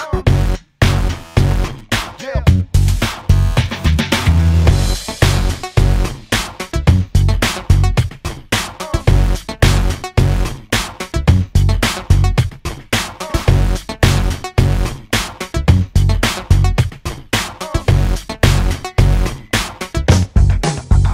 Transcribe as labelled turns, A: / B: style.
A: Oh.